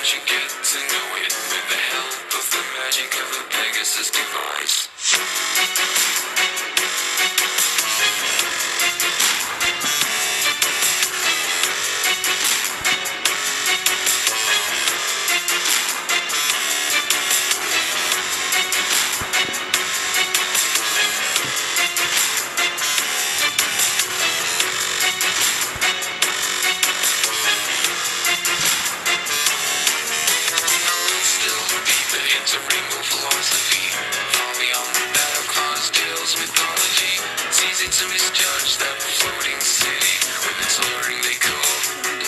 You get to know it with the help of the magic of a Pegasus device? Deeper into rainbow philosophy, far beyond that of Cloudsdale's mythology. It's easy to misjudge that floating city with its alluring decor.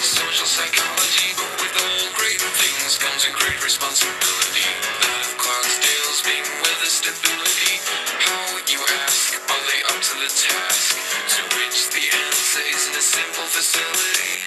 Social psychology, but with all great things comes a great responsibility. That of Cloudsdale's being weather stability. How, you ask, are they up to the task? To which the answer is in a simple facility.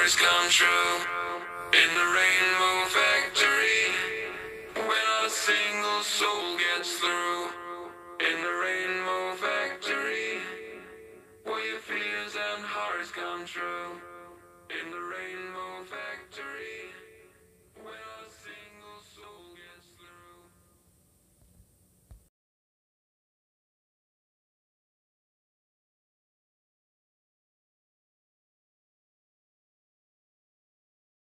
stars come true in the rainbow factory. When a single soul gets through in the rainbow factory, where your fears and hearts come true in the rainbow.